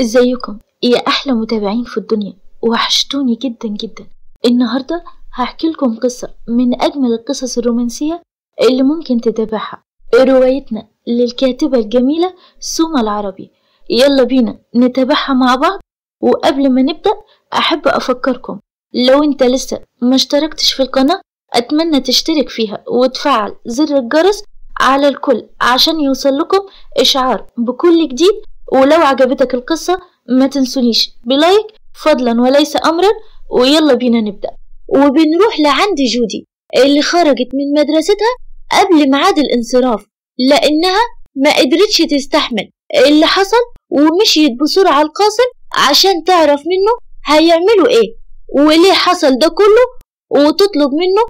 إزيكم؟ يا أحلى متابعين في الدنيا. وحشتوني جدا جدا. النهارده هحكي لكم قصة من أجمل القصص الرومانسية اللي ممكن تتابعها. روايتنا للكاتبة الجميلة سوما العربي. يلا بينا نتابعها مع بعض. وقبل ما نبدأ أحب أفكركم. لو أنت لسه ما اشتركتش في القناة أتمنى تشترك فيها وتفعل زر الجرس على الكل عشان يوصل لكم إشعار بكل جديد ولو عجبتك القصة ما تنسونيش بلايك فضلا وليس أمرا ويلا بينا نبدأ. وبنروح لعند جودي اللي خرجت من مدرستها قبل ميعاد الانصراف لأنها ما قدرتش تستحمل اللي حصل ومشيت بسرعة القاسم عشان تعرف منه هيعملوا إيه وليه حصل ده كله وتطلب منه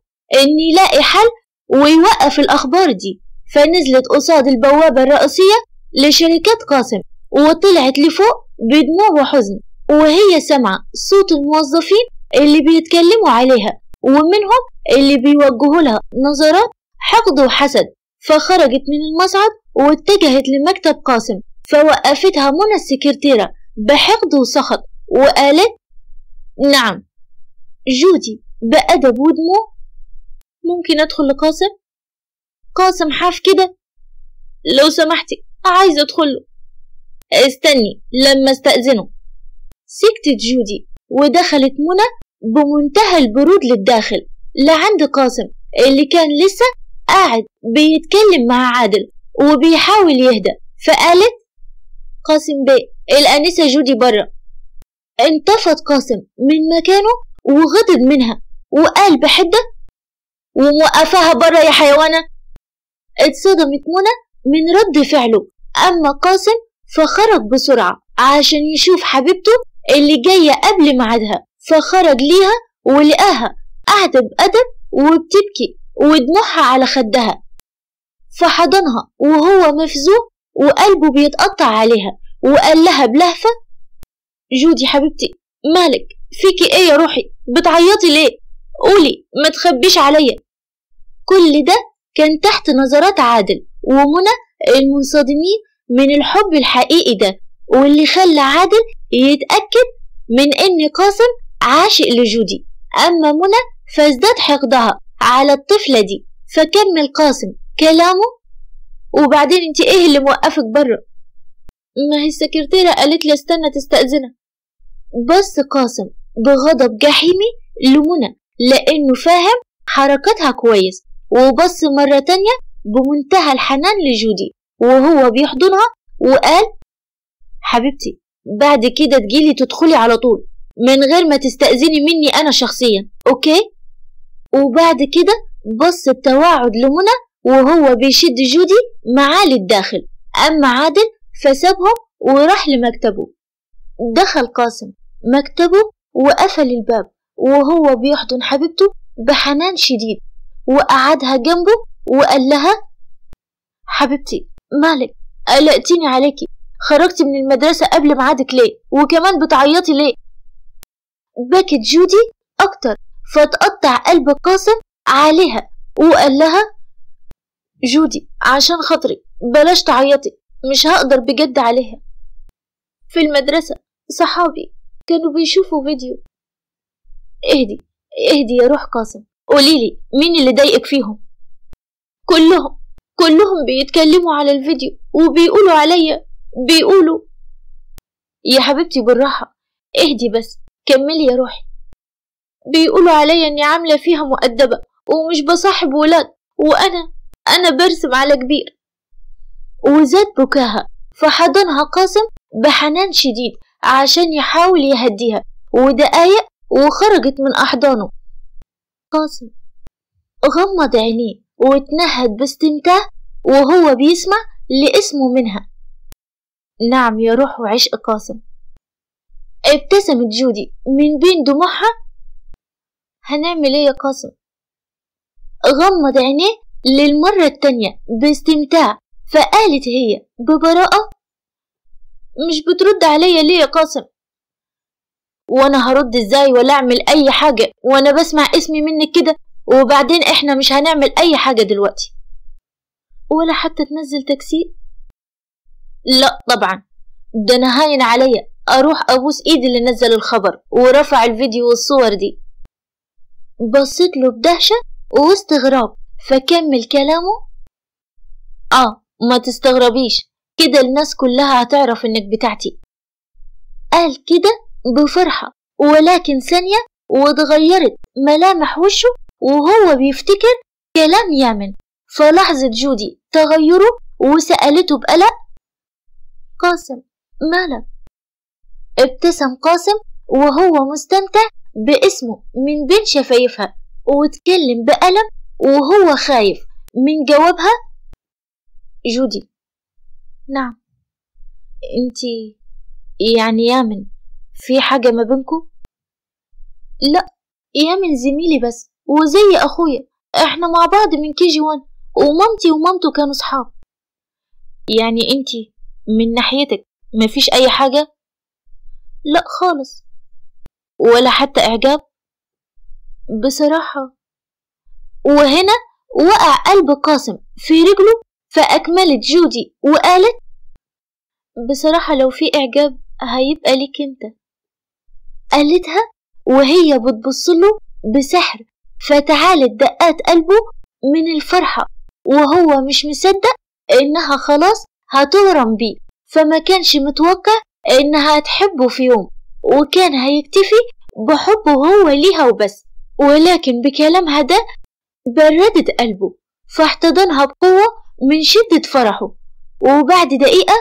إن يلاقي حل ويوقف الأخبار دي. فنزلت قصاد البوابة الرئيسية لشركات قاسم وطلعت لفوق بدموع وحزن وهي سمع صوت الموظفين اللي بيتكلموا عليها ومنهم اللي بيوجهوا لها نظرات حقد وحسد. فخرجت من المصعد واتجهت لمكتب قاسم فوقفتها منى السكرتيرة بحقد وسخط وقالت نعم جودي بأدب ودموع. ممكن أدخل لقاسم؟ قاسم حاف كده لو سمحتي عايزة أدخله استني لما أستأذنه. سكتت جودي ودخلت منى بمنتهى البرود للداخل. لعند قاسم اللي كان لسه قاعد بيتكلم مع عادل وبيحاول يهدى. فقالت قاسم بيه الأنسة جودي برا. انتفض قاسم من مكانه وغضب منها وقال بحدة وموقفاها برا يا حيوانة. اتصدمت منى من رد فعله. أما قاسم فخرج بسرعة عشان يشوف حبيبته اللي جاية قبل ميعادها. فخرج ليها ولقاها قاعدة بأدب وبتبكي ودموعها على خدها. فحضنها وهو مفزوع وقلبه بيتقطع عليها وقال لها بلهفة جودي حبيبتي مالك؟ فيكي إيه يا روحي؟ بتعيطي ليه؟ قولي ما تخبيش عليا. كل ده كان تحت نظرات عادل ومنى المنصدمين من الحب الحقيقي ده واللي خلى عادل يتأكد من إن قاسم عاشق لجودي أما منى فازداد حقدها على الطفلة دي. فكمل قاسم كلامه وبعدين أنت إيه اللي موقفك بره؟ ما هي السكرتيرة قالت لي استنى تستأذنك بص قاسم بغضب جحيمي لمنى لأنه فاهم حركاتها كويس. وبص مرة تانية بمنتهى الحنان لجودي وهو بيحضنها وقال حبيبتي بعد كده تجيلي تدخلي على طول من غير ما تستأذني مني أنا شخصيا أوكي؟ وبعد كده بص بتوعد لمنى وهو بيشد جودي معاه للداخل أما عادل فسابهم وراح لمكتبه دخل قاسم مكتبه وقفل الباب وهو بيحضن حبيبته بحنان شديد وقعدها جنبه وقال لها حبيبتي مالك قلقتيني عليكي. خرجتي من المدرسة قبل ميعادك ليه؟ وكمان بتعيطي ليه؟ بكت جودي أكتر فتقطع قلب قاسم عليها وقال لها جودي عشان خاطري بلاش تعيطي مش هقدر بجد عليها. في المدرسة صحابي كانوا بيشوفوا فيديو. اهدي اهدي يا روح قاسم قوليلي مين اللي ضايقك فيهم؟ كلهم. كلهم بيتكلموا على الفيديو وبيقولوا عليا بيقولوا يا حبيبتي بالراحة اهدي بس كملي يا روحي. بيقولوا عليا إني عاملة فيها مؤدبة ومش بصاحب ولاد وأنا أنا برسم على كبير. وزاد بكاها فحضنها قاسم بحنان شديد عشان يحاول يهديها ودقايق وخرجت من أحضانه. قاسم غمض عينيه واتنهد باستمتاع وهو بيسمع لاسمه منها. نعم يا روح وعشق قاسم. ابتسمت جودي من بين دموعها. هنعمل إيه يا قاسم؟ غمض عينيه للمرة التانية باستمتاع فقالت هي ببراءة. مش بترد عليا ليه يا قاسم؟ وأنا هرد إزاي ولا أعمل أي حاجة وأنا بسمع اسمي منك كده؟ وبعدين إحنا مش هنعمل أي حاجة دلوقتي. ولا حتى تنزل تاكسي؟ لا طبعا. ده أنا هاين عليا. أروح أبوس إيد اللي نزل الخبر ورفع الفيديو والصور دي. بصيت له بدهشة واستغراب فكمل كلامه؟ آه ما تستغربيش. كده الناس كلها هتعرف إنك بتاعتي. قال كده بفرحة ولكن ثانية واتغيرت. ملامح وشه وهو بيفتكر كلام يامن. فلاحظت جودي تغيره وسألته بقلق. قاسم مالك؟ ابتسم قاسم وهو مستمتع باسمه من بين شفايفها واتكلم بألم وهو خايف من جوابها. جودي. نعم. انتي يعني يامن في حاجة ما بينكم؟ لا يامن زميلي بس. وزي أخويا إحنا مع بعض من كي جي وان ومامتي ومامته كانوا صحاب يعني أنتي من ناحيتك مفيش أي حاجة؟ لا خالص ولا حتى إعجاب؟ بصراحة وهنا وقع قلب قاسم في رجله فأكملت جودي وقالت بصراحة لو في إعجاب هيبقى ليك أنت قالتها وهي بتبصله بسحر فتعالت دقات قلبه من الفرحة وهو مش مصدق إنها خلاص هتغرم بيه فما كانش متوقع إنها هتحبه في يوم وكان هيكتفي بحبه هو ليها وبس ولكن بكلامها ده بردت قلبه فاحتضنها بقوة من شدة فرحه وبعد دقيقة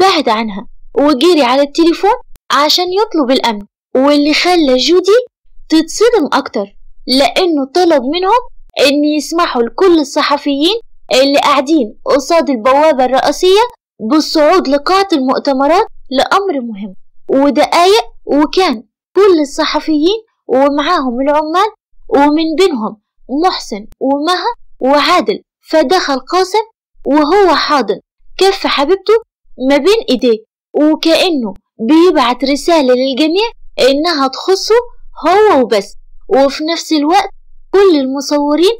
بعد عنها وجري على التليفون عشان يطلب الأمن واللي خلى جودي تتصدم أكتر. لأنه طلب منهم إن يسمحوا لكل الصحفيين اللي قاعدين قصاد البوابة الرئيسية بالصعود لقاعة المؤتمرات لأمر مهم ودقايق وكان كل الصحفيين ومعاهم العمال ومن بينهم محسن ومها وعادل فدخل قاسم وهو حاضن كف حبيبته ما بين إيديه وكأنه بيبعت رسالة للجميع إنها تخصه هو وبس. وفي نفس الوقت كل المصورين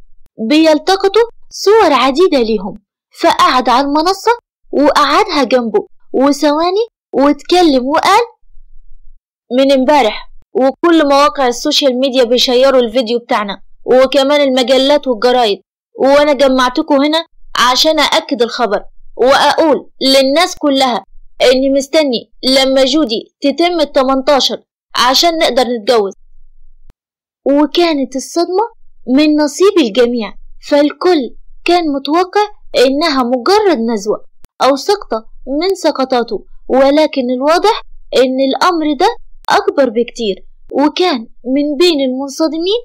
بيلتقطوا صور عديدة ليهم. فقعد على المنصة وقعدها جنبه. وثواني واتكلم وقال من امبارح وكل مواقع السوشيال ميديا بيشيروا الفيديو بتاعنا وكمان المجلات والجرايد. وأنا جمعتكم هنا عشان أأكد الخبر وأقول للناس كلها إني مستني لما جودي تتم ال 18 عشان نقدر نتجوز. وكانت الصدمة من نصيب الجميع فالكل كان متوقع إنها مجرد نزوة أو سقطة من سقطاته ولكن الواضح إن الأمر ده أكبر بكتير وكان من بين المنصدمين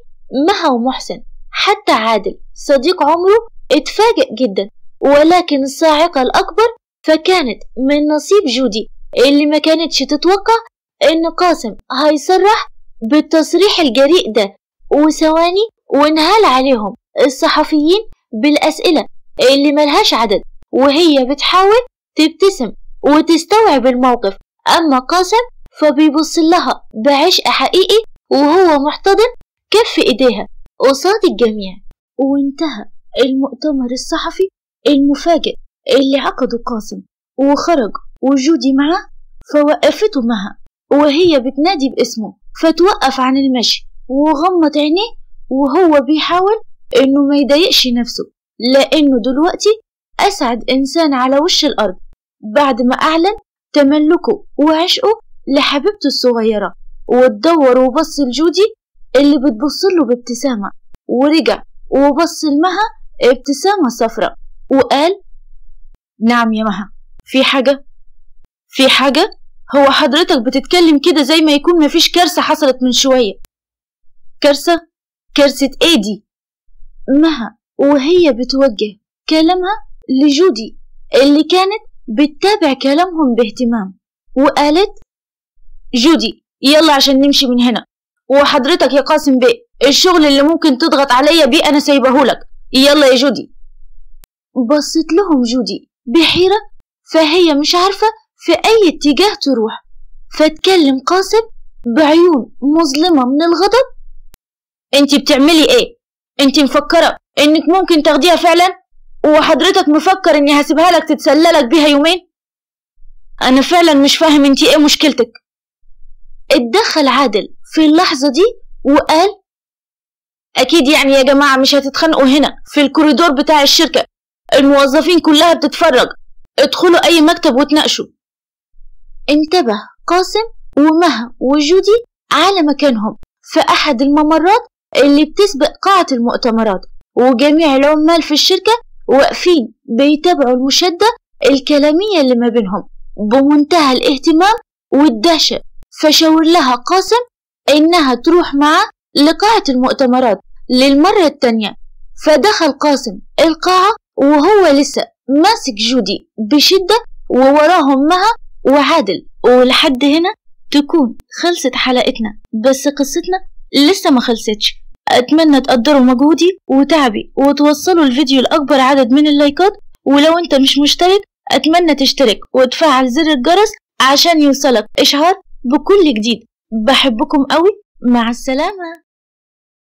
مها ومحسن. حتى عادل صديق عمره اتفاجئ جدا ولكن الصاعقة الأكبر فكانت من نصيب جودي اللي ما كانتش تتوقع إن قاسم هيصرح بالتصريح الجريء ده وثواني وانهال عليهم الصحفيين بالأسئلة اللي ملهاش عدد وهي بتحاول تبتسم وتستوعب الموقف أما قاسم فبيبص لها بعشق حقيقي وهو محتضن كف إيديها قصاد الجميع. وانتهى المؤتمر الصحفي المفاجئ اللي عقده قاسم وخرج وجودي معاه فوقفته مها وهي بتنادي باسمه فتوقف عن المشي وغمض عينيه وهو بيحاول إنه ما يضايقش نفسه لأنه دلوقتي أسعد إنسان على وش الأرض بعد ما أعلن تملكه وعشقه لحبيبته الصغيرة واتدور وبص لجودي اللي بتبص له بابتسامة ورجع وبص لمها ابتسامة صفراء وقال نعم يا مها في حاجة؟ في حاجة؟ هو حضرتك بتتكلم كده زي ما يكون مفيش كارثة حصلت من شوية. كارثة؟ كارثة إيه دي؟ مها وهي بتوجه كلامها لجودي اللي كانت بتتابع كلامهم باهتمام وقالت جودي يلا عشان نمشي من هنا. وحضرتك يا قاسم بيه الشغل اللي ممكن تضغط عليا بيه أنا سايبهولك. يلا يا جودي. بصت لهم جودي بحيرة فهي مش عارفة في أي اتجاه تروح. فتكلم قاسم بعيون مظلمة من الغضب. انت بتعملي إيه؟ انت مفكرة إنك ممكن تاخديها فعلا؟ وحضرتك مفكر إني هسيبها لك تتسللك بيها يومين؟ أنا فعلا مش فاهم انت إيه مشكلتك. اتدخل عادل في اللحظة دي وقال أكيد يعني يا جماعة مش هتتخانقوا هنا في الكوريدور بتاع الشركة. الموظفين كلها بتتفرج. ادخلوا أي مكتب وتناقشوا انتبه قاسم ومها وجودي على مكانهم. في أحد الممرات اللي بتسبق قاعة المؤتمرات وجميع العمال في الشركة واقفين بيتابعوا المشادة الكلامية اللي ما بينهم بمنتهى الاهتمام والدهشة. فشاور لها قاسم إنها تروح معاه لقاعة المؤتمرات للمرة التانية. فدخل قاسم القاعة وهو لسه ماسك جودي بشدة ووراهم مها وعادل ولحد هنا تكون خلصت حلقتنا. بس قصتنا لسه ما خلصتش. أتمنى تقدروا مجهودي وتعبي وتوصلوا الفيديو لأكبر عدد من اللايكات. ولو أنت مش مشترك أتمنى تشترك وتفعل زر الجرس عشان يوصلك إشعار بكل جديد. بحبكم قوي. مع السلامة.